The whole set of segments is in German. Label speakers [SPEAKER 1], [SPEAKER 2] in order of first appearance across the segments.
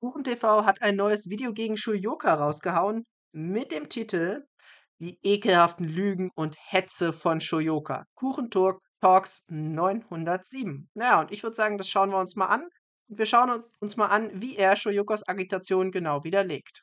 [SPEAKER 1] KuchenTV hat ein neues Video gegen Shoyoka rausgehauen mit dem Titel Die ekelhaften Lügen und Hetze von Shoyoka. Kuchentalk Talks 907. Naja, und ich würde sagen, das schauen wir uns mal an. Und wir schauen uns, uns mal an, wie er Shoyokas Agitation genau widerlegt.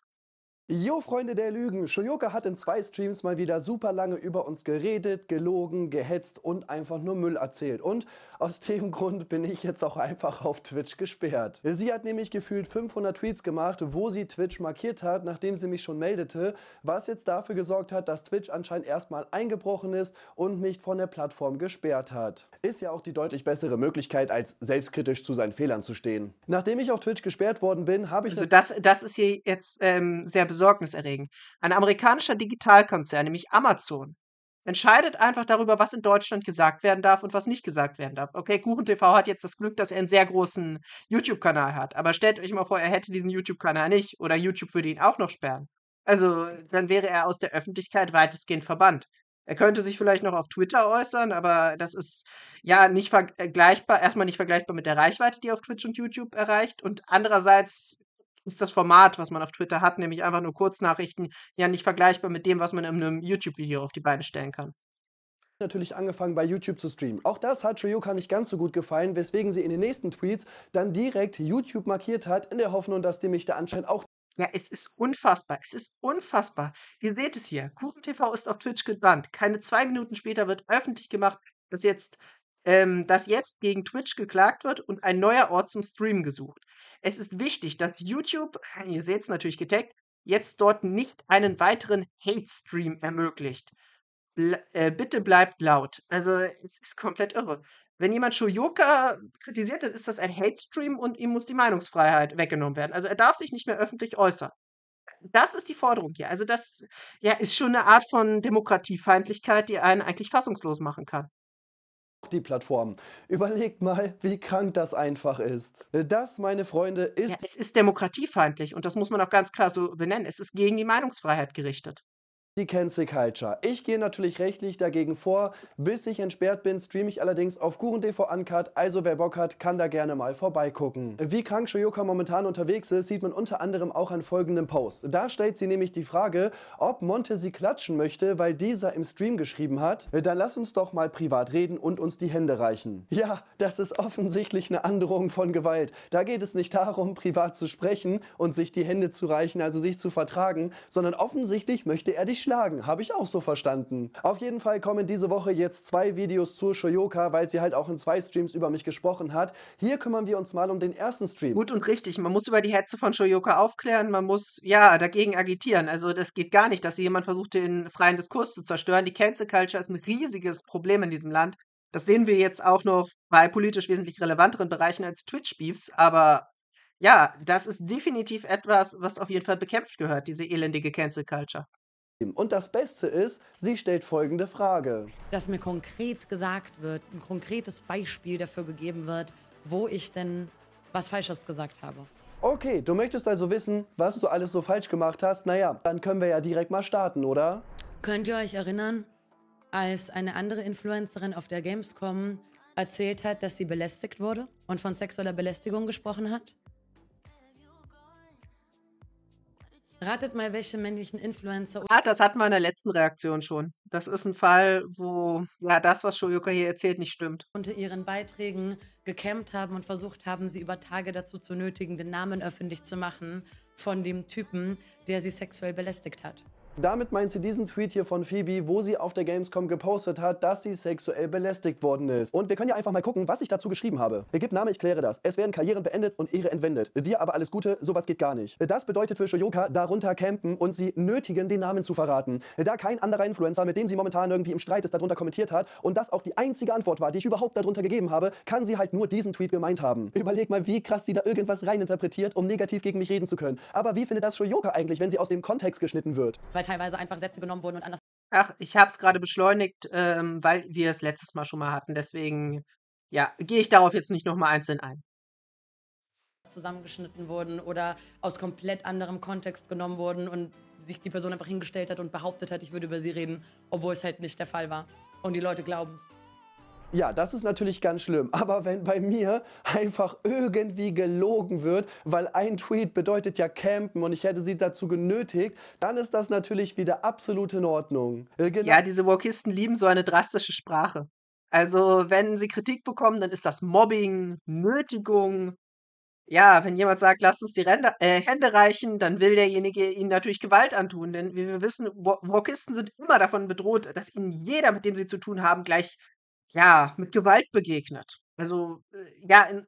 [SPEAKER 2] Jo, Freunde der Lügen! Shoyoka hat in zwei Streams mal wieder super lange über uns geredet, gelogen, gehetzt und einfach nur Müll erzählt. Und aus dem Grund bin ich jetzt auch einfach auf Twitch gesperrt. Sie hat nämlich gefühlt 500 Tweets gemacht, wo sie Twitch markiert hat, nachdem sie mich schon meldete, was jetzt dafür gesorgt hat, dass Twitch anscheinend erstmal eingebrochen ist und mich von der Plattform gesperrt hat. Ist ja auch die deutlich bessere Möglichkeit, als selbstkritisch zu seinen Fehlern zu stehen. Nachdem ich auf Twitch gesperrt worden bin, habe ich...
[SPEAKER 1] Also das, das ist hier jetzt ähm, sehr besorgniserregend. Ein amerikanischer Digitalkonzern, nämlich Amazon, entscheidet einfach darüber, was in Deutschland gesagt werden darf und was nicht gesagt werden darf. Okay, KuchenTV hat jetzt das Glück, dass er einen sehr großen YouTube-Kanal hat. Aber stellt euch mal vor, er hätte diesen YouTube-Kanal nicht oder YouTube würde ihn auch noch sperren. Also dann wäre er aus der Öffentlichkeit weitestgehend verbannt. Er könnte sich vielleicht noch auf Twitter äußern, aber das ist ja nicht vergleichbar, erstmal nicht vergleichbar mit der Reichweite, die er auf Twitch und YouTube erreicht. Und andererseits ist das Format, was man auf Twitter hat, nämlich einfach nur Kurznachrichten, ja nicht vergleichbar mit dem, was man in einem YouTube-Video auf die Beine stellen kann
[SPEAKER 2] natürlich angefangen bei YouTube zu streamen. Auch das hat Shoyoka nicht ganz so gut gefallen, weswegen sie in den nächsten Tweets dann direkt YouTube markiert hat, in der Hoffnung, dass die mich da anscheinend auch
[SPEAKER 1] ja, es ist unfassbar. Es ist unfassbar. Ihr seht es hier. KuchenTV ist auf Twitch gebannt. Keine zwei Minuten später wird öffentlich gemacht, dass jetzt, ähm, dass jetzt gegen Twitch geklagt wird und ein neuer Ort zum Streamen gesucht. Es ist wichtig, dass YouTube, ihr seht es natürlich getaggt, jetzt dort nicht einen weiteren Hate-Stream ermöglicht. Ble äh, bitte bleibt laut. Also, es ist komplett irre. Wenn jemand Shoyoka kritisiert, dann ist das ein Hate-Stream und ihm muss die Meinungsfreiheit weggenommen werden. Also er darf sich nicht mehr öffentlich äußern. Das ist die Forderung hier. Also das ja, ist schon eine Art von Demokratiefeindlichkeit, die einen eigentlich fassungslos machen kann
[SPEAKER 2] die Plattform. Überlegt mal, wie krank das einfach ist. Das, meine Freunde, ist.
[SPEAKER 1] Ja, es ist demokratiefeindlich und das muss man auch ganz klar so benennen. Es ist gegen die Meinungsfreiheit gerichtet
[SPEAKER 2] die Cancel Culture. Ich gehe natürlich rechtlich dagegen vor. Bis ich entsperrt bin, streame ich allerdings auf KuchenTV Uncut, also wer Bock hat, kann da gerne mal vorbeigucken. Wie krank Shoyoka momentan unterwegs ist, sieht man unter anderem auch an folgendem Post. Da stellt sie nämlich die Frage, ob Monte sie klatschen möchte, weil dieser im Stream geschrieben hat, dann lass uns doch mal privat reden und uns die Hände reichen. Ja, das ist offensichtlich eine Androhung von Gewalt. Da geht es nicht darum, privat zu sprechen und sich die Hände zu reichen, also sich zu vertragen, sondern offensichtlich möchte er dich schlagen. Habe ich auch so verstanden. Auf jeden Fall kommen diese Woche jetzt zwei Videos zu Shoyoka, weil sie halt auch in zwei Streams über mich gesprochen hat. Hier kümmern wir uns mal um den ersten Stream.
[SPEAKER 1] Gut und richtig. Man muss über die Hetze von Shoyoka aufklären. Man muss, ja, dagegen agitieren. Also das geht gar nicht, dass jemand versucht, den freien Diskurs zu zerstören. Die Cancel Culture ist ein riesiges Problem in diesem Land. Das sehen wir jetzt auch noch bei politisch wesentlich relevanteren Bereichen als Twitch-Beefs. Aber ja, das ist definitiv etwas, was auf jeden Fall bekämpft gehört, diese elendige Cancel Culture.
[SPEAKER 2] Und das Beste ist, sie stellt folgende Frage.
[SPEAKER 3] Dass mir konkret gesagt wird, ein konkretes Beispiel dafür gegeben wird, wo ich denn was Falsches gesagt habe.
[SPEAKER 2] Okay, du möchtest also wissen, was du alles so falsch gemacht hast? Naja, dann können wir ja direkt mal starten, oder?
[SPEAKER 3] Könnt ihr euch erinnern, als eine andere Influencerin auf der Gamescom erzählt hat, dass sie belästigt wurde und von sexueller Belästigung gesprochen hat? Ratet mal, welche männlichen Influencer.
[SPEAKER 1] Ah, das hatten wir in der letzten Reaktion schon. Das ist ein Fall, wo ja das, was Shoyoka hier erzählt, nicht stimmt.
[SPEAKER 3] Unter ihren Beiträgen gekämmt haben und versucht haben, sie über Tage dazu zu nötigen, den Namen öffentlich zu machen von dem Typen, der sie sexuell belästigt hat.
[SPEAKER 2] Damit meint sie diesen Tweet hier von Phoebe, wo sie auf der Gamescom gepostet hat, dass sie sexuell belästigt worden ist. Und wir können ja einfach mal gucken, was ich dazu geschrieben habe. Gib Name, ich kläre das. Es werden Karrieren beendet und Ehre entwendet. Dir aber alles Gute, sowas geht gar nicht. Das bedeutet für Shoyoka darunter campen und sie nötigen, den Namen zu verraten. Da kein anderer Influencer, mit dem sie momentan irgendwie im Streit ist, darunter kommentiert hat und das auch die einzige Antwort war, die ich überhaupt darunter gegeben habe, kann sie halt nur diesen Tweet gemeint haben. Überleg mal, wie krass sie da irgendwas reininterpretiert, um negativ gegen mich reden zu können. Aber wie findet das Shoyoka eigentlich, wenn sie aus dem Kontext geschnitten wird?
[SPEAKER 3] Weil teilweise einfach Sätze genommen wurden und anders.
[SPEAKER 1] Ach, ich habe es gerade beschleunigt, ähm, weil wir es letztes Mal schon mal hatten. Deswegen, ja, gehe ich darauf jetzt nicht nochmal einzeln ein.
[SPEAKER 3] Zusammengeschnitten wurden oder aus komplett anderem Kontext genommen wurden und sich die Person einfach hingestellt hat und behauptet hat, ich würde über sie reden, obwohl es halt nicht der Fall war. Und die Leute glauben es.
[SPEAKER 2] Ja, das ist natürlich ganz schlimm. Aber wenn bei mir einfach irgendwie gelogen wird, weil ein Tweet bedeutet ja campen und ich hätte sie dazu genötigt, dann ist das natürlich wieder absolut in Ordnung.
[SPEAKER 1] Genau. Ja, diese Wokisten lieben so eine drastische Sprache. Also, wenn sie Kritik bekommen, dann ist das Mobbing, Nötigung. Ja, wenn jemand sagt, lasst uns die Rände, äh, Hände reichen, dann will derjenige ihnen natürlich Gewalt antun. Denn wie wir wissen, Wokisten sind immer davon bedroht, dass ihnen jeder, mit dem sie zu tun haben, gleich ja, mit Gewalt begegnet. Also, äh, ja, in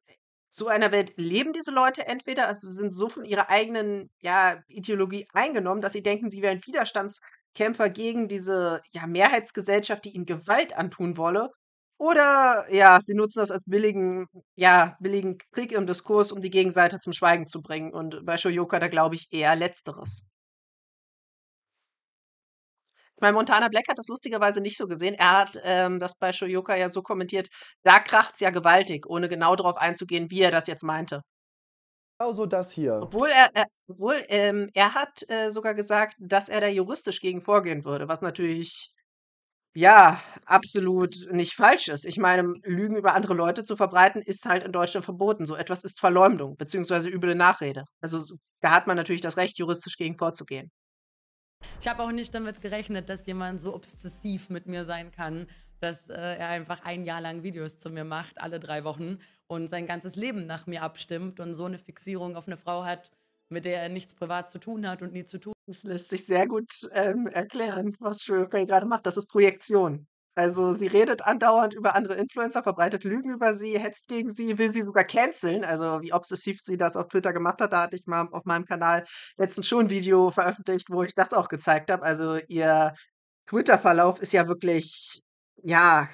[SPEAKER 1] so einer Welt leben diese Leute entweder, also sie sind so von ihrer eigenen, ja, Ideologie eingenommen, dass sie denken, sie wären Widerstandskämpfer gegen diese, ja, Mehrheitsgesellschaft, die ihnen Gewalt antun wolle. Oder, ja, sie nutzen das als billigen, ja, billigen Krieg im Diskurs, um die Gegenseite zum Schweigen zu bringen. Und bei Shoyoka, da glaube ich eher Letzteres. Meine, Montana Black hat das lustigerweise nicht so gesehen. Er hat ähm, das bei Shoyoka ja so kommentiert, da kracht's ja gewaltig, ohne genau darauf einzugehen, wie er das jetzt meinte.
[SPEAKER 2] Genauso das hier.
[SPEAKER 1] Obwohl er, er obwohl, ähm, er hat äh, sogar gesagt, dass er da juristisch gegen vorgehen würde, was natürlich ja, absolut nicht falsch ist. Ich meine, Lügen über andere Leute zu verbreiten, ist halt in Deutschland verboten. So etwas ist Verleumdung, beziehungsweise üble Nachrede. Also da hat man natürlich das Recht, juristisch gegen vorzugehen.
[SPEAKER 3] Ich habe auch nicht damit gerechnet, dass jemand so obsessiv mit mir sein kann, dass äh, er einfach ein Jahr lang Videos zu mir macht, alle drei Wochen und sein ganzes Leben nach mir abstimmt und so eine Fixierung auf eine Frau hat, mit der er nichts privat zu tun hat und nie zu tun.
[SPEAKER 1] Das lässt sich sehr gut ähm, erklären, was Shrewsbury gerade macht. Das ist Projektion. Also sie redet andauernd über andere Influencer, verbreitet Lügen über sie, hetzt gegen sie, will sie sogar canceln. Also wie obsessiv sie das auf Twitter gemacht hat, da hatte ich mal auf meinem Kanal letztens schon ein Video veröffentlicht, wo ich das auch gezeigt habe. Also ihr Twitter-Verlauf ist ja wirklich, ja,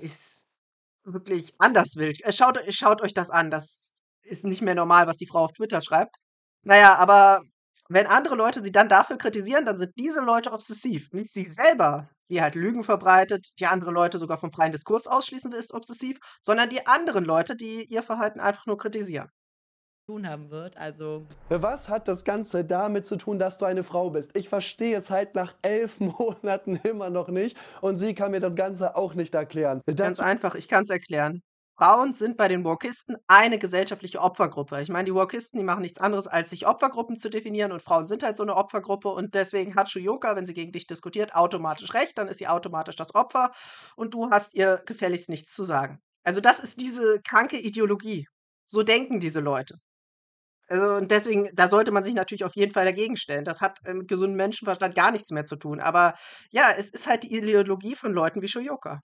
[SPEAKER 1] ist wirklich anders wild. Äh, schaut, schaut euch das an. Das ist nicht mehr normal, was die Frau auf Twitter schreibt. Naja, aber wenn andere Leute sie dann dafür kritisieren, dann sind diese Leute obsessiv. Nicht sie selber, die halt Lügen verbreitet, die andere Leute sogar vom freien Diskurs ausschließen, ist obsessiv, sondern die anderen Leute, die ihr Verhalten einfach nur kritisieren
[SPEAKER 3] tun haben wird. Also.
[SPEAKER 2] Was hat das Ganze damit zu tun, dass du eine Frau bist? Ich verstehe es halt nach elf Monaten immer noch nicht und sie kann mir das Ganze auch nicht erklären.
[SPEAKER 1] Ganz einfach, ich kann es erklären. Frauen sind bei den Walkisten eine gesellschaftliche Opfergruppe. Ich meine, die Walkisten, die machen nichts anderes, als sich Opfergruppen zu definieren und Frauen sind halt so eine Opfergruppe und deswegen hat Shuyoka, wenn sie gegen dich diskutiert, automatisch recht, dann ist sie automatisch das Opfer und du hast ihr gefälligst nichts zu sagen. Also das ist diese kranke Ideologie. So denken diese Leute. Also und deswegen, da sollte man sich natürlich auf jeden Fall dagegen stellen. Das hat äh, mit gesundem Menschenverstand gar nichts mehr zu tun. Aber ja, es ist halt die Ideologie von Leuten wie Shuyoka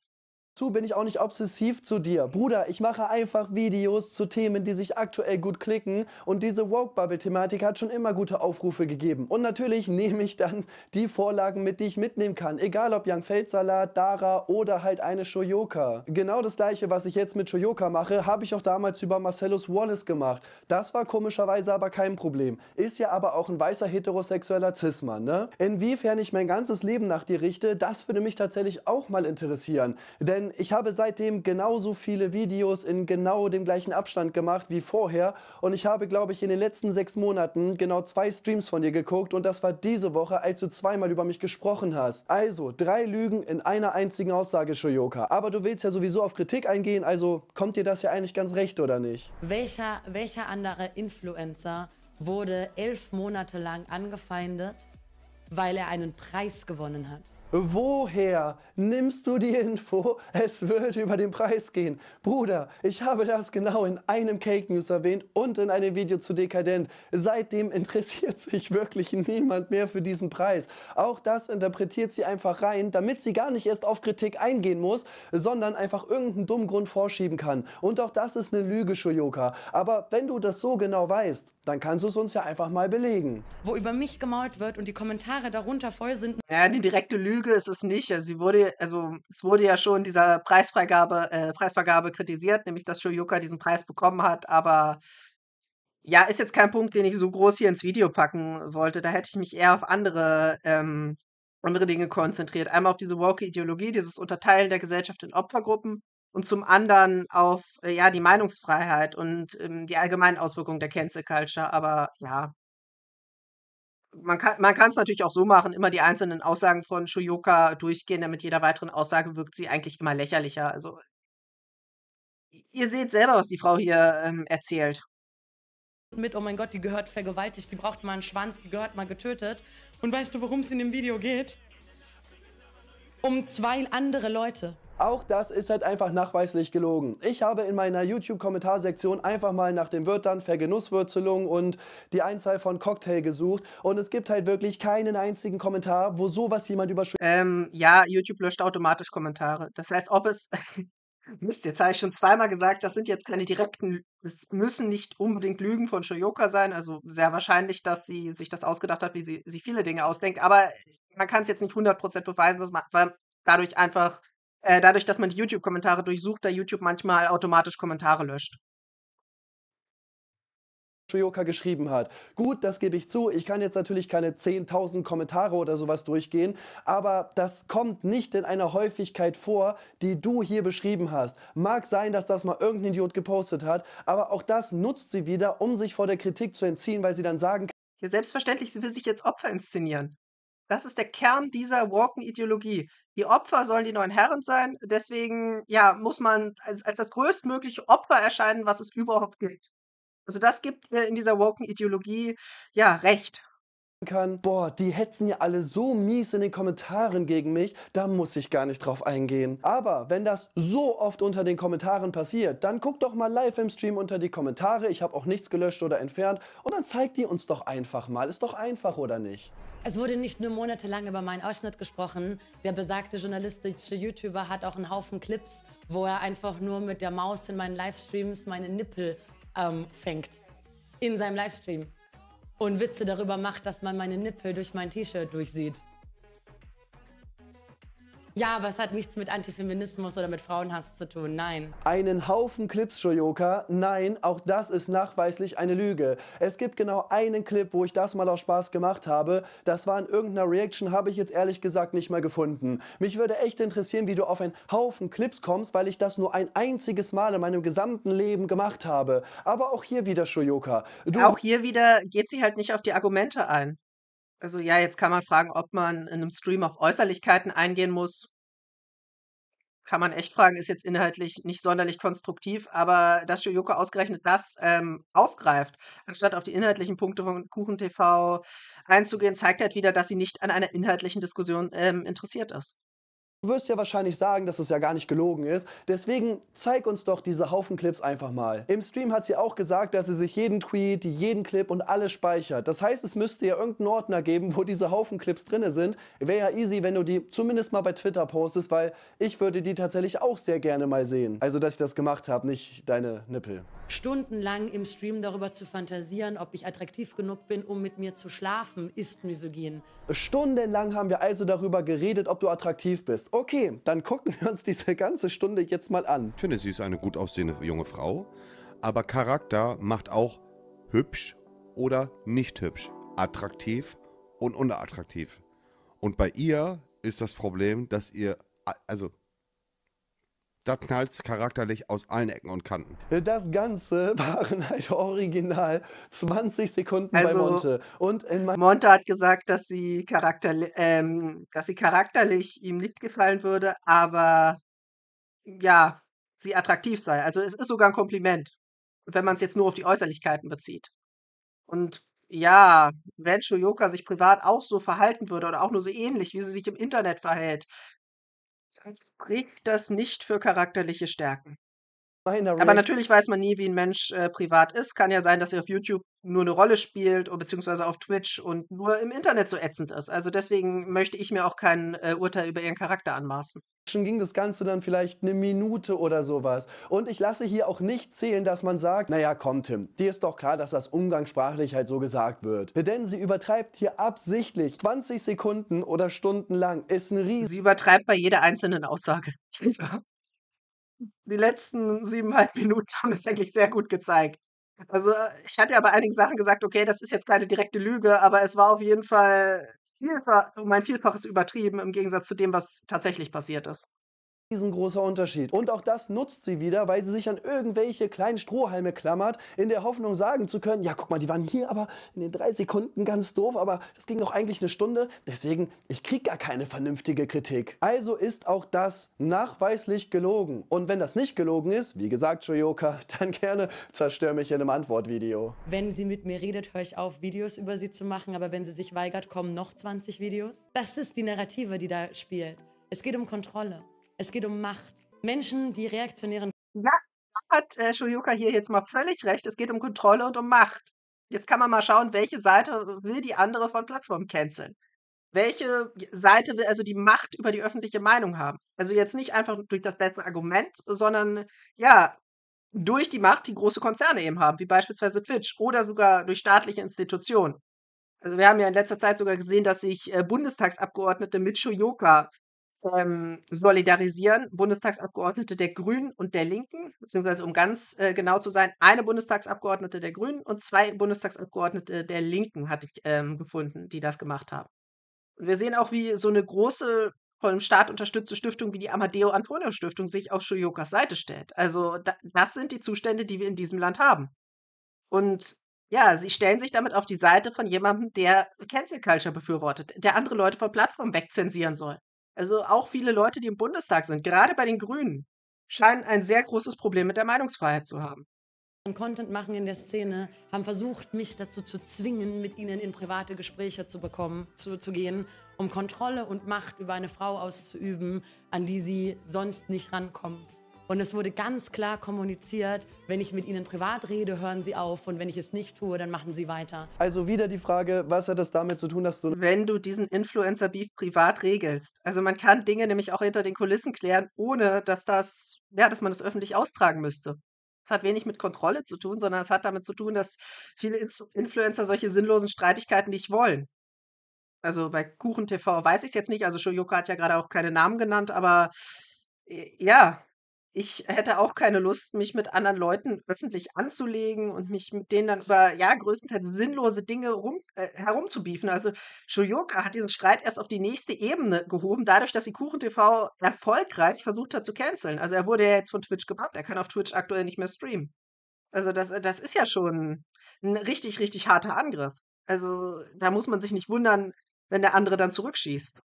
[SPEAKER 2] zu bin ich auch nicht obsessiv zu dir. Bruder, ich mache einfach Videos zu Themen, die sich aktuell gut klicken und diese Woke-Bubble-Thematik hat schon immer gute Aufrufe gegeben. Und natürlich nehme ich dann die Vorlagen mit, die ich mitnehmen kann. Egal ob Young Feldsalat, Dara oder halt eine Shoyoka. Genau das gleiche, was ich jetzt mit Shoyoka mache, habe ich auch damals über Marcellus Wallace gemacht. Das war komischerweise aber kein Problem. Ist ja aber auch ein weißer heterosexueller Cis-Mann, ne? Inwiefern ich mein ganzes Leben nach dir richte, das würde mich tatsächlich auch mal interessieren. Denn ich habe seitdem genauso viele Videos in genau dem gleichen Abstand gemacht wie vorher und ich habe, glaube ich, in den letzten sechs Monaten genau zwei Streams von dir geguckt und das war diese Woche, als du zweimal über mich gesprochen hast. Also, drei Lügen in einer einzigen Aussage, Shoyoka. Aber du willst ja sowieso auf Kritik eingehen, also kommt dir das ja eigentlich ganz recht, oder nicht?
[SPEAKER 3] Welcher, welcher andere Influencer wurde elf Monate lang angefeindet, weil er einen Preis gewonnen hat?
[SPEAKER 2] Woher nimmst du die Info, es wird über den Preis gehen? Bruder, ich habe das genau in einem Cake News erwähnt und in einem Video zu Dekadent. Seitdem interessiert sich wirklich niemand mehr für diesen Preis. Auch das interpretiert sie einfach rein, damit sie gar nicht erst auf Kritik eingehen muss, sondern einfach irgendeinen dummen Grund vorschieben kann. Und auch das ist eine Lüge, Shoyoka. Aber wenn du das so genau weißt, dann kannst du es uns ja einfach mal belegen.
[SPEAKER 3] Wo über mich gemault wird und die Kommentare darunter voll sind.
[SPEAKER 1] Ja, die direkte Lüge ist es nicht. Also, sie wurde, also es wurde ja schon dieser Preisfreigabe, äh, Preisvergabe kritisiert, nämlich dass Shoyoka diesen Preis bekommen hat, aber ja, ist jetzt kein Punkt, den ich so groß hier ins Video packen wollte. Da hätte ich mich eher auf andere, ähm, andere Dinge konzentriert. Einmal auf diese Woke-Ideologie, dieses Unterteilen der Gesellschaft in Opfergruppen und zum anderen auf äh, ja die Meinungsfreiheit und ähm, die allgemeinen Auswirkungen der Cancel Culture. Aber ja, man kann man es natürlich auch so machen, immer die einzelnen Aussagen von Shuyoka durchgehen, damit jeder weiteren Aussage wirkt sie eigentlich immer lächerlicher. Also ihr seht selber, was die Frau hier ähm, erzählt.
[SPEAKER 3] Mit, oh mein Gott, die gehört vergewaltigt, die braucht mal einen Schwanz, die gehört mal getötet. Und weißt du, worum es in dem Video geht? Um zwei andere Leute.
[SPEAKER 2] Auch das ist halt einfach nachweislich gelogen. Ich habe in meiner YouTube-Kommentarsektion einfach mal nach den Wörtern Vergenusswürzelung und die Einzahl von Cocktail gesucht und es gibt halt wirklich keinen einzigen Kommentar, wo sowas jemand über
[SPEAKER 1] Ähm, ja, YouTube löscht automatisch Kommentare. Das heißt, ob es. Mist, jetzt habe ich schon zweimal gesagt, das sind jetzt keine direkten, es müssen nicht unbedingt Lügen von Shoyoka sein. Also sehr wahrscheinlich, dass sie sich das ausgedacht hat, wie sie sich viele Dinge ausdenkt. Aber man kann es jetzt nicht 100% beweisen, dass man, weil dadurch einfach äh, dadurch, dass man die YouTube-Kommentare durchsucht, da YouTube manchmal automatisch Kommentare löscht.
[SPEAKER 2] Shoyoka geschrieben hat. Gut, das gebe ich zu. Ich kann jetzt natürlich keine 10.000 Kommentare oder sowas durchgehen, aber das kommt nicht in einer Häufigkeit vor, die du hier beschrieben hast. Mag sein, dass das mal irgendein Idiot gepostet hat, aber auch das nutzt sie wieder, um sich vor der Kritik zu entziehen, weil sie dann sagen kann,
[SPEAKER 1] ja, selbstverständlich, sie will sich jetzt Opfer inszenieren. Das ist der Kern dieser Walken-Ideologie. Die Opfer sollen die neuen Herren sein. Deswegen, ja, muss man als, als das größtmögliche Opfer erscheinen, was es überhaupt gibt. Also das gibt in dieser Walken-Ideologie, ja, recht
[SPEAKER 2] kann, boah, die hetzen ja alle so mies in den Kommentaren gegen mich, da muss ich gar nicht drauf eingehen. Aber wenn das so oft unter den Kommentaren passiert, dann guck doch mal live im Stream unter die Kommentare, ich habe auch nichts gelöscht oder entfernt und dann zeigt die uns doch einfach mal. Ist doch einfach, oder nicht?
[SPEAKER 3] Es wurde nicht nur monatelang über meinen Ausschnitt gesprochen. Der besagte journalistische YouTuber hat auch einen Haufen Clips, wo er einfach nur mit der Maus in meinen Livestreams meine Nippel ähm, fängt. In seinem Livestream und Witze darüber macht, dass man meine Nippel durch mein T-Shirt durchsieht. Ja, aber es hat nichts mit Antifeminismus oder mit Frauenhass zu tun, nein.
[SPEAKER 2] Einen Haufen Clips, Shoyoka? Nein, auch das ist nachweislich eine Lüge. Es gibt genau einen Clip, wo ich das mal aus Spaß gemacht habe. Das war in irgendeiner Reaction, habe ich jetzt ehrlich gesagt nicht mehr gefunden. Mich würde echt interessieren, wie du auf einen Haufen Clips kommst, weil ich das nur ein einziges Mal in meinem gesamten Leben gemacht habe. Aber auch hier wieder, Shoyoka.
[SPEAKER 1] auch hier wieder geht sie halt nicht auf die Argumente ein. Also ja, jetzt kann man fragen, ob man in einem Stream auf Äußerlichkeiten eingehen muss. Kann man echt fragen, ist jetzt inhaltlich nicht sonderlich konstruktiv, aber dass Shoyoko ausgerechnet das ähm, aufgreift, anstatt auf die inhaltlichen Punkte von KuchenTV einzugehen, zeigt halt wieder, dass sie nicht an einer inhaltlichen Diskussion ähm, interessiert ist.
[SPEAKER 2] Du wirst ja wahrscheinlich sagen, dass es ja gar nicht gelogen ist. Deswegen zeig uns doch diese Haufen Clips einfach mal. Im Stream hat sie auch gesagt, dass sie sich jeden Tweet, jeden Clip und alles speichert. Das heißt, es müsste ja irgendeinen Ordner geben, wo diese Haufen Clips drin sind. Wäre ja easy, wenn du die zumindest mal bei Twitter postest, weil ich würde die tatsächlich auch sehr gerne mal sehen. Also, dass ich das gemacht habe, nicht deine Nippel.
[SPEAKER 3] Stundenlang im Stream darüber zu fantasieren, ob ich attraktiv genug bin, um mit mir zu schlafen, ist misogyn.
[SPEAKER 2] Stundenlang haben wir also darüber geredet, ob du attraktiv bist. Okay, dann gucken wir uns diese ganze Stunde jetzt mal an.
[SPEAKER 4] Ich finde, sie ist eine gut aussehende junge Frau, aber Charakter macht auch hübsch oder nicht hübsch, attraktiv und unattraktiv. Und bei ihr ist das Problem, dass ihr, also da knallt charakterlich aus allen Ecken und Kanten.
[SPEAKER 2] Das Ganze waren halt original 20 Sekunden also, bei Monte. Und
[SPEAKER 1] in Monte hat gesagt, dass sie, charakter, ähm, dass sie charakterlich ihm nicht gefallen würde, aber ja, sie attraktiv sei. Also es ist sogar ein Kompliment, wenn man es jetzt nur auf die Äußerlichkeiten bezieht. Und ja, wenn Shoyoka sich privat auch so verhalten würde oder auch nur so ähnlich, wie sie sich im Internet verhält, spricht das nicht für charakterliche Stärken. Aber natürlich weiß man nie, wie ein Mensch äh, privat ist. Kann ja sein, dass er auf YouTube nur eine Rolle spielt, beziehungsweise auf Twitch und nur im Internet so ätzend ist. Also deswegen möchte ich mir auch kein äh, Urteil über ihren Charakter anmaßen.
[SPEAKER 2] Schon ging das Ganze dann vielleicht eine Minute oder sowas. Und ich lasse hier auch nicht zählen, dass man sagt, naja, komm Tim, dir ist doch klar, dass das umgangssprachlich halt so gesagt wird. Denn sie übertreibt hier absichtlich 20 Sekunden oder Stunden lang. Ist ein Riesen.
[SPEAKER 1] Sie übertreibt bei jeder einzelnen Aussage. die letzten siebeneinhalb Minuten haben das eigentlich sehr gut gezeigt. Also, ich hatte ja bei einigen Sachen gesagt, okay, das ist jetzt keine direkte Lüge, aber es war auf jeden Fall vielfach, um ein Vielfaches übertrieben im Gegensatz zu dem, was tatsächlich passiert ist.
[SPEAKER 2] Riesengroßer Unterschied. Und auch das nutzt sie wieder, weil sie sich an irgendwelche kleinen Strohhalme klammert, in der Hoffnung sagen zu können, ja guck mal, die waren hier aber in den drei Sekunden ganz doof, aber das ging doch eigentlich eine Stunde, deswegen, ich krieg gar keine vernünftige Kritik. Also ist auch das nachweislich gelogen. Und wenn das nicht gelogen ist, wie gesagt, Shoyoka, dann gerne zerstör mich in einem Antwortvideo.
[SPEAKER 3] Wenn sie mit mir redet, höre ich auf, Videos über sie zu machen, aber wenn sie sich weigert, kommen noch 20 Videos. Das ist die Narrative, die da spielt. Es geht um Kontrolle. Es geht um Macht. Menschen, die reaktionären.
[SPEAKER 1] Ja, hat äh, Shoyoka hier jetzt mal völlig recht. Es geht um Kontrolle und um Macht. Jetzt kann man mal schauen, welche Seite will die andere von Plattformen canceln. Welche Seite will also die Macht über die öffentliche Meinung haben? Also jetzt nicht einfach durch das bessere Argument, sondern ja, durch die Macht, die große Konzerne eben haben, wie beispielsweise Twitch oder sogar durch staatliche Institutionen. Also wir haben ja in letzter Zeit sogar gesehen, dass sich äh, Bundestagsabgeordnete mit Shoyoka ähm, solidarisieren Bundestagsabgeordnete der Grünen und der Linken, beziehungsweise um ganz äh, genau zu sein, eine Bundestagsabgeordnete der Grünen und zwei Bundestagsabgeordnete der Linken hatte ich ähm, gefunden, die das gemacht haben. Und wir sehen auch, wie so eine große von dem Staat unterstützte Stiftung wie die Amadeo Antonio Stiftung sich auf Shoyokas Seite stellt. Also da, das sind die Zustände, die wir in diesem Land haben. Und ja, sie stellen sich damit auf die Seite von jemandem, der Cancel Culture befürwortet, der andere Leute von Plattformen wegzensieren soll. Also auch viele Leute, die im Bundestag sind, gerade bei den Grünen, scheinen ein sehr großes Problem mit der Meinungsfreiheit zu haben.
[SPEAKER 3] Content machen in der Szene, haben versucht, mich dazu zu zwingen, mit ihnen in private Gespräche zu bekommen, zu, zu gehen, um Kontrolle und Macht über eine Frau auszuüben, an die sie sonst nicht rankommen. Und es wurde ganz klar kommuniziert, wenn ich mit ihnen privat rede, hören sie auf und wenn ich es nicht tue, dann machen sie weiter.
[SPEAKER 2] Also wieder die Frage, was hat das damit zu tun, dass du...
[SPEAKER 1] Wenn du diesen Influencer-Beef privat regelst. Also man kann Dinge nämlich auch hinter den Kulissen klären, ohne dass das, ja, dass man das öffentlich austragen müsste. Es hat wenig mit Kontrolle zu tun, sondern es hat damit zu tun, dass viele Influencer solche sinnlosen Streitigkeiten nicht wollen. Also bei Kuchen TV weiß ich es jetzt nicht, also Shoyoka hat ja gerade auch keine Namen genannt, aber äh, ja, ich hätte auch keine Lust, mich mit anderen Leuten öffentlich anzulegen und mich mit denen dann über, ja, größtenteils sinnlose Dinge rum, äh, herumzubiefen. Also Shoyoka hat diesen Streit erst auf die nächste Ebene gehoben, dadurch, dass sie KuchenTV erfolgreich versucht hat zu canceln. Also er wurde ja jetzt von Twitch gebannt, er kann auf Twitch aktuell nicht mehr streamen. Also das, das ist ja schon ein richtig, richtig harter Angriff. Also da muss man sich nicht wundern, wenn der andere dann zurückschießt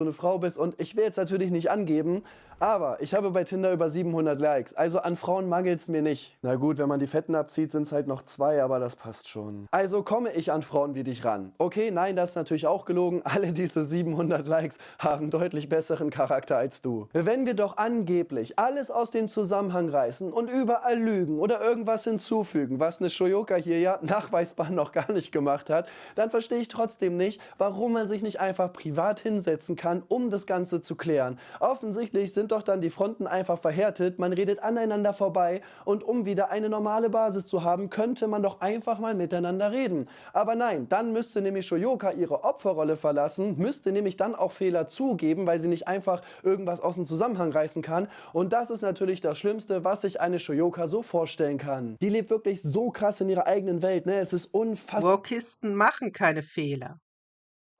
[SPEAKER 2] eine Frau bist und ich will jetzt natürlich nicht angeben, aber ich habe bei Tinder über 700 Likes. Also an Frauen mangelt es mir nicht. Na gut, wenn man die Fetten abzieht, sind es halt noch zwei, aber das passt schon. Also komme ich an Frauen wie dich ran. Okay, nein, das ist natürlich auch gelogen. Alle diese 700 Likes haben deutlich besseren Charakter als du. Wenn wir doch angeblich alles aus dem Zusammenhang reißen und überall lügen oder irgendwas hinzufügen, was eine Shoyoka hier ja nachweisbar noch gar nicht gemacht hat, dann verstehe ich trotzdem nicht, warum man sich nicht einfach privat hinsetzen kann, um das Ganze zu klären. Offensichtlich sind doch dann die Fronten einfach verhärtet, man redet aneinander vorbei und um wieder eine normale Basis zu haben, könnte man doch einfach mal miteinander reden. Aber nein, dann müsste nämlich Shoyoka ihre Opferrolle verlassen, müsste nämlich dann auch Fehler zugeben, weil sie nicht einfach irgendwas aus dem Zusammenhang reißen kann. Und das ist natürlich das Schlimmste, was sich eine Shoyoka so vorstellen kann. Die lebt wirklich so krass in ihrer eigenen Welt, ne? Es ist unfassbar.
[SPEAKER 1] Wokisten machen keine Fehler.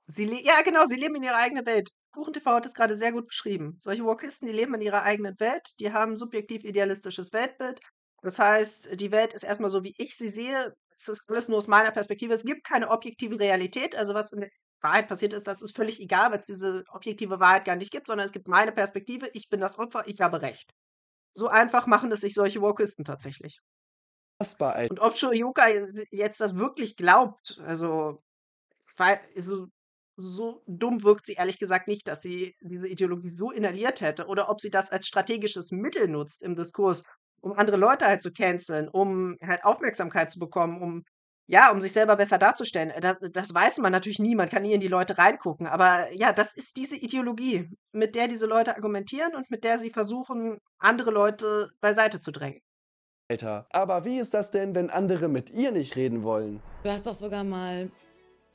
[SPEAKER 1] Sie ja, genau, sie leben in ihrer eigenen Welt. KuchenTV hat es gerade sehr gut beschrieben. Solche Walkisten, die leben in ihrer eigenen Welt, die haben subjektiv idealistisches Weltbild. Das heißt, die Welt ist erstmal so, wie ich sie sehe. Es ist alles nur aus meiner Perspektive. Es gibt keine objektive Realität. Also was in der Wahrheit passiert ist, das ist völlig egal, weil es diese objektive Wahrheit gar nicht gibt, sondern es gibt meine Perspektive. Ich bin das Opfer, ich habe Recht. So einfach machen es sich solche Walkisten tatsächlich. Und ob Shoyoka jetzt das wirklich glaubt, also, also so dumm wirkt sie ehrlich gesagt nicht, dass sie diese Ideologie so inhaliert hätte oder ob sie das als strategisches Mittel nutzt im Diskurs, um andere Leute halt zu canceln, um halt Aufmerksamkeit zu bekommen, um ja, um sich selber besser darzustellen. Das, das weiß man natürlich nie, man kann nie in die Leute reingucken. Aber ja, das ist diese Ideologie, mit der diese Leute argumentieren und mit der sie versuchen, andere Leute beiseite zu drängen.
[SPEAKER 2] Aber wie ist das denn, wenn andere mit ihr nicht reden wollen?
[SPEAKER 3] Du hast doch sogar mal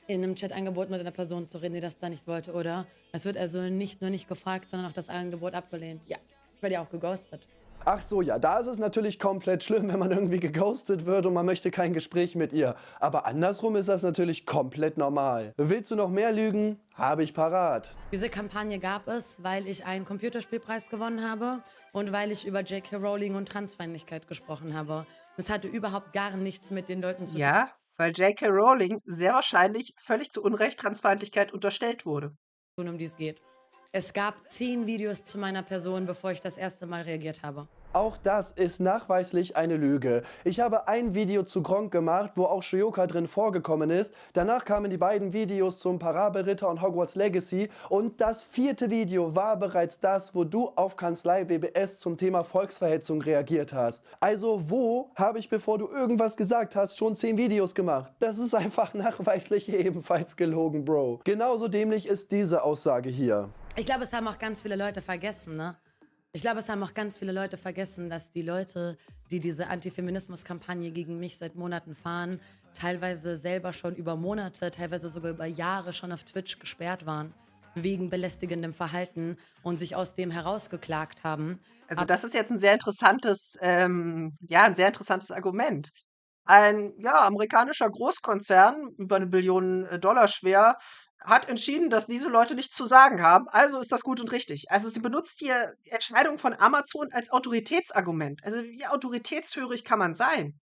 [SPEAKER 3] in einem Chat angeboten, mit einer Person zu reden, die das da nicht wollte, oder? Es wird also nicht nur nicht gefragt, sondern auch das Angebot abgelehnt. Ja, ich werde ja auch geghostet.
[SPEAKER 2] Ach so, ja, da ist es natürlich komplett schlimm, wenn man irgendwie geghostet wird und man möchte kein Gespräch mit ihr. Aber andersrum ist das natürlich komplett normal. Willst du noch mehr lügen? Habe ich parat.
[SPEAKER 3] Diese Kampagne gab es, weil ich einen Computerspielpreis gewonnen habe und weil ich über J.K. Rowling und Transfeindlichkeit gesprochen habe. Das hatte überhaupt gar nichts mit den Leuten zu tun.
[SPEAKER 1] Ja, weil J.K. Rowling sehr wahrscheinlich völlig zu Unrecht Transfeindlichkeit unterstellt wurde.
[SPEAKER 3] um die es geht. Es gab zehn Videos zu meiner Person, bevor ich das erste Mal reagiert habe.
[SPEAKER 2] Auch das ist nachweislich eine Lüge. Ich habe ein Video zu Gronk gemacht, wo auch Shioka drin vorgekommen ist. Danach kamen die beiden Videos zum Parabelritter und Hogwarts Legacy. Und das vierte Video war bereits das, wo du auf Kanzlei BBS zum Thema Volksverhetzung reagiert hast. Also wo habe ich, bevor du irgendwas gesagt hast, schon zehn Videos gemacht? Das ist einfach nachweislich ebenfalls gelogen, Bro. Genauso dämlich ist diese Aussage hier.
[SPEAKER 3] Ich glaube, es haben auch ganz viele Leute vergessen, ne? Ich glaube, es haben auch ganz viele Leute vergessen, dass die Leute, die diese Antifeminismus-Kampagne gegen mich seit Monaten fahren, teilweise selber schon über Monate, teilweise sogar über Jahre schon auf Twitch gesperrt waren wegen belästigendem Verhalten und sich aus dem herausgeklagt haben.
[SPEAKER 1] Also das ist jetzt ein sehr interessantes, ähm, ja, ein sehr interessantes Argument. Ein ja, amerikanischer Großkonzern, über eine Billion äh, Dollar schwer, hat entschieden, dass diese Leute nichts zu sagen haben, also ist das gut und richtig. Also sie benutzt hier Entscheidungen von Amazon als Autoritätsargument. Also wie autoritätshörig kann man sein?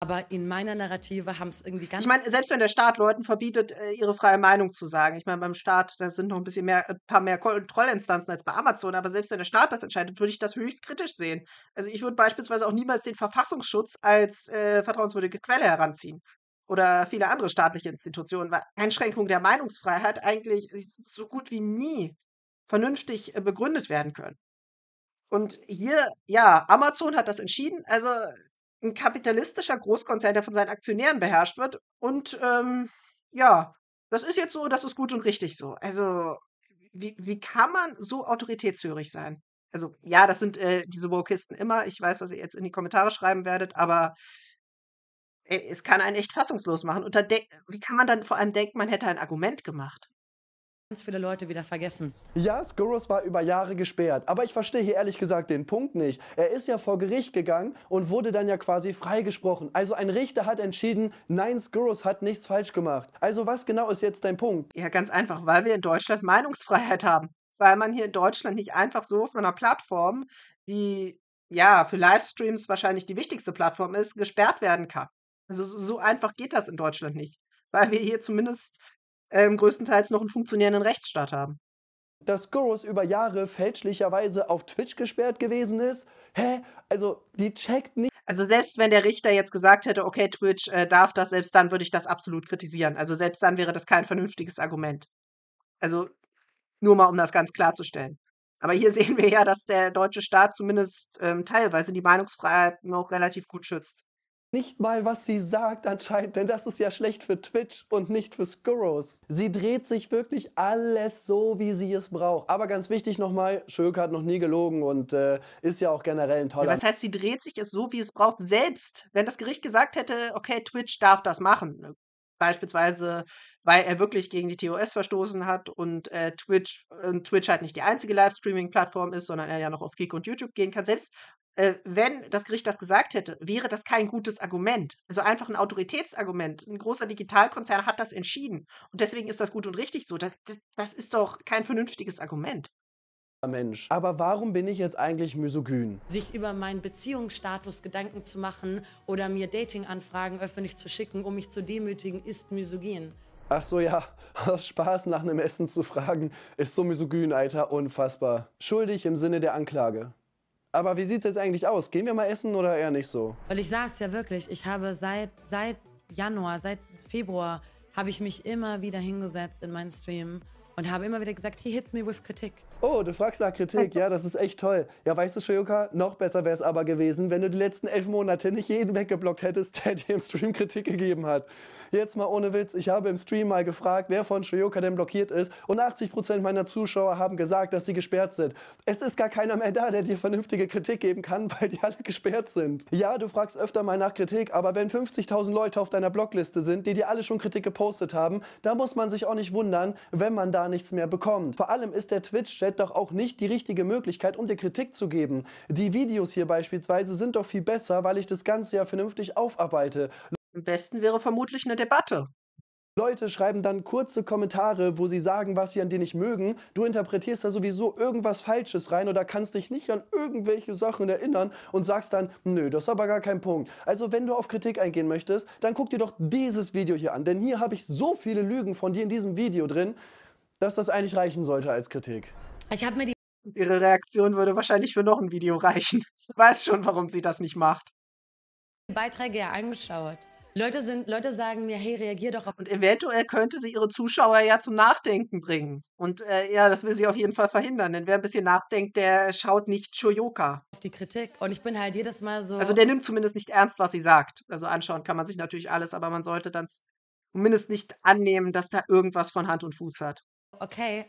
[SPEAKER 3] Aber in meiner Narrative haben es irgendwie ganz.
[SPEAKER 1] Ich meine, selbst wenn der Staat Leuten verbietet, äh, ihre freie Meinung zu sagen. Ich meine, beim Staat, da sind noch ein bisschen mehr, ein paar mehr Kontrollinstanzen als bei Amazon, aber selbst wenn der Staat das entscheidet, würde ich das höchst kritisch sehen. Also ich würde beispielsweise auch niemals den Verfassungsschutz als äh, vertrauenswürdige Quelle heranziehen oder viele andere staatliche Institutionen, weil Einschränkungen der Meinungsfreiheit eigentlich so gut wie nie vernünftig äh, begründet werden können. Und hier, ja, Amazon hat das entschieden, also ein kapitalistischer Großkonzern, der von seinen Aktionären beherrscht wird. Und ähm, ja, das ist jetzt so, das ist gut und richtig so. Also, wie, wie kann man so autoritätshörig sein? Also, ja, das sind äh, diese Wokisten immer. Ich weiß, was ihr jetzt in die Kommentare schreiben werdet, aber es kann einen echt fassungslos machen. Und wie kann man dann vor allem denken, man hätte ein Argument gemacht?
[SPEAKER 3] ganz viele Leute wieder vergessen.
[SPEAKER 2] Ja, Skuros war über Jahre gesperrt, aber ich verstehe hier ehrlich gesagt den Punkt nicht. Er ist ja vor Gericht gegangen und wurde dann ja quasi freigesprochen. Also ein Richter hat entschieden, nein, Skuros hat nichts falsch gemacht. Also was genau ist jetzt dein Punkt?
[SPEAKER 1] Ja, ganz einfach, weil wir in Deutschland Meinungsfreiheit haben. Weil man hier in Deutschland nicht einfach so von einer Plattform, die ja für Livestreams wahrscheinlich die wichtigste Plattform ist, gesperrt werden kann. Also so einfach geht das in Deutschland nicht, weil wir hier zumindest ähm, größtenteils noch einen funktionierenden Rechtsstaat haben.
[SPEAKER 2] Dass Goros über Jahre fälschlicherweise auf Twitch gesperrt gewesen ist? Hä? Also, die checkt nicht.
[SPEAKER 1] Also selbst wenn der Richter jetzt gesagt hätte, okay, Twitch äh, darf das, selbst dann würde ich das absolut kritisieren. Also selbst dann wäre das kein vernünftiges Argument. Also nur mal, um das ganz klarzustellen. Aber hier sehen wir ja, dass der deutsche Staat zumindest ähm, teilweise die Meinungsfreiheit noch relativ gut schützt
[SPEAKER 2] nicht mal, was sie sagt anscheinend, denn das ist ja schlecht für Twitch und nicht für Skurros. Sie dreht sich wirklich alles so, wie sie es braucht. Aber ganz wichtig nochmal, Schöke hat noch nie gelogen und äh, ist ja auch generell ein toller...
[SPEAKER 1] Ja, was heißt, sie dreht sich es so, wie es braucht, selbst. Wenn das Gericht gesagt hätte, okay, Twitch darf das machen, ne? beispielsweise, weil er wirklich gegen die TOS verstoßen hat und äh, Twitch, äh, Twitch halt nicht die einzige Livestreaming-Plattform ist, sondern er ja noch auf Geek und YouTube gehen kann. Selbst äh, wenn das Gericht das gesagt hätte, wäre das kein gutes Argument. Also einfach ein Autoritätsargument. Ein großer Digitalkonzern hat das entschieden. Und deswegen ist das gut und richtig so. Das, das, das ist doch kein vernünftiges Argument.
[SPEAKER 2] Mensch. Aber warum bin ich jetzt eigentlich misogyn?
[SPEAKER 3] Sich über meinen Beziehungsstatus Gedanken zu machen oder mir Datinganfragen öffentlich zu schicken, um mich zu demütigen, ist misogyn.
[SPEAKER 2] Ach so, ja, aus Spaß nach einem Essen zu fragen, ist so misogyn, Alter, unfassbar. Schuldig im Sinne der Anklage. Aber wie sieht es jetzt eigentlich aus? Gehen wir mal essen oder eher nicht so?
[SPEAKER 3] Weil ich saß ja wirklich, ich habe seit, seit Januar, seit Februar, habe ich mich immer wieder hingesetzt in meinen Stream und habe immer wieder gesagt, he hit me with Kritik.
[SPEAKER 2] Oh, du fragst nach Kritik. Ja, das ist echt toll. Ja, weißt du, Shoyoka, noch besser wäre es aber gewesen, wenn du die letzten elf Monate nicht jeden weggeblockt hättest, der dir im Stream Kritik gegeben hat. Jetzt mal ohne Witz, ich habe im Stream mal gefragt, wer von Shoyoka denn blockiert ist und 80% meiner Zuschauer haben gesagt, dass sie gesperrt sind. Es ist gar keiner mehr da, der dir vernünftige Kritik geben kann, weil die alle gesperrt sind. Ja, du fragst öfter mal nach Kritik, aber wenn 50.000 Leute auf deiner Blockliste sind, die dir alle schon Kritik gepostet haben, da muss man sich auch nicht wundern, wenn man da nichts mehr bekommt. Vor allem ist der Twitch-Chat deshalb doch auch nicht die richtige Möglichkeit, um dir Kritik zu geben. Die Videos hier beispielsweise sind doch viel besser, weil ich das Ganze ja vernünftig aufarbeite.
[SPEAKER 1] Am besten wäre vermutlich eine Debatte.
[SPEAKER 2] Leute schreiben dann kurze Kommentare, wo sie sagen, was sie an dir nicht mögen. Du interpretierst da sowieso irgendwas Falsches rein oder kannst dich nicht an irgendwelche Sachen erinnern und sagst dann, nö, das ist aber gar kein Punkt. Also wenn du auf Kritik eingehen möchtest, dann guck dir doch dieses Video hier an, denn hier habe ich so viele Lügen von dir in diesem Video drin, dass das eigentlich reichen sollte als Kritik.
[SPEAKER 3] Ich habe mir die
[SPEAKER 1] Ihre Reaktion würde wahrscheinlich für noch ein Video reichen. Ich weiß schon, warum sie das nicht macht.
[SPEAKER 3] Beiträge ja angeschaut. Leute, sind, Leute sagen mir, hey, reagier doch auf
[SPEAKER 1] Und eventuell könnte sie ihre Zuschauer ja zum Nachdenken bringen. Und äh, ja, das will sie auf jeden Fall verhindern. Denn wer ein bisschen nachdenkt, der schaut nicht Shoyoka.
[SPEAKER 3] die Kritik. Und ich bin halt jedes Mal so.
[SPEAKER 1] Also der nimmt zumindest nicht ernst, was sie sagt. Also anschauen kann man sich natürlich alles, aber man sollte dann zumindest nicht annehmen, dass da irgendwas von Hand und Fuß hat.
[SPEAKER 3] okay,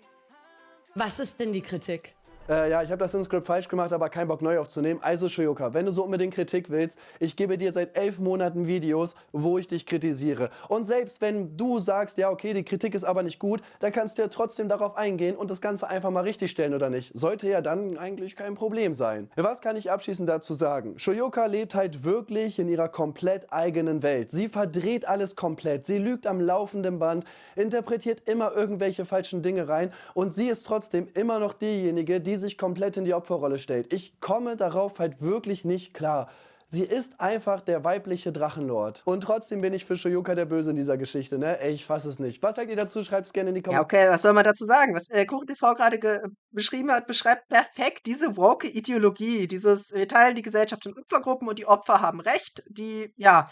[SPEAKER 3] was ist denn die Kritik?
[SPEAKER 2] Äh, ja, ich habe das im Skript falsch gemacht, aber keinen Bock neu aufzunehmen. Also Shoyoka, wenn du so unbedingt Kritik willst, ich gebe dir seit elf Monaten Videos, wo ich dich kritisiere. Und selbst wenn du sagst, ja okay, die Kritik ist aber nicht gut, dann kannst du ja trotzdem darauf eingehen und das Ganze einfach mal richtig stellen oder nicht. Sollte ja dann eigentlich kein Problem sein. Was kann ich abschließend dazu sagen? Shoyoka lebt halt wirklich in ihrer komplett eigenen Welt. Sie verdreht alles komplett, sie lügt am laufenden Band, interpretiert immer irgendwelche falschen Dinge rein und sie ist trotzdem immer noch diejenige, die sich komplett in die Opferrolle stellt. Ich komme darauf halt wirklich nicht klar. Sie ist einfach der weibliche Drachenlord. Und trotzdem bin ich für Shoyoka der Böse in dieser Geschichte, ne? Ey, ich fasse es nicht. Was sagt ihr dazu? Schreibt es gerne in die
[SPEAKER 1] Ja,
[SPEAKER 2] Kommentare.
[SPEAKER 1] okay, was soll man dazu sagen? Was äh, KuchenTV gerade ge- beschrieben hat, beschreibt perfekt diese woke Ideologie. Dieses, wir teilen die Gesellschaft in Opfergruppen und die Opfer haben Recht. Die, ja,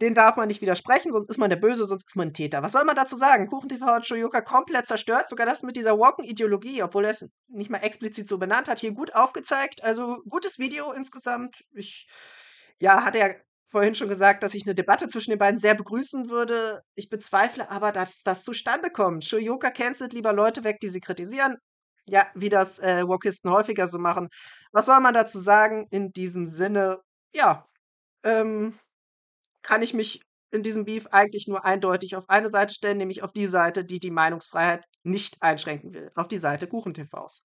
[SPEAKER 1] den darf man nicht widersprechen, sonst ist man der Böse, sonst ist man ein Täter. Was soll man dazu sagen? KuchenTV hat Shoyoka komplett zerstört, sogar das mit dieser woken Ideologie, obwohl er es nicht mal explizit so benannt hat, hier gut aufgezeigt. Also gutes Video insgesamt. Ich, ja, hat er vorhin schon gesagt, dass ich eine Debatte zwischen den beiden sehr begrüßen würde. Ich bezweifle aber, dass das zustande kommt. Shoyoka cancelt lieber Leute weg, die sie kritisieren. Ja, wie das äh, Wokisten häufiger so machen. Was soll man dazu sagen? In diesem Sinne, ja, ähm, kann ich mich in diesem Beef eigentlich nur eindeutig auf eine Seite stellen, nämlich auf die Seite, die die Meinungsfreiheit nicht einschränken will. Auf die Seite KuchenTVs.